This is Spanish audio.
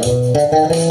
Música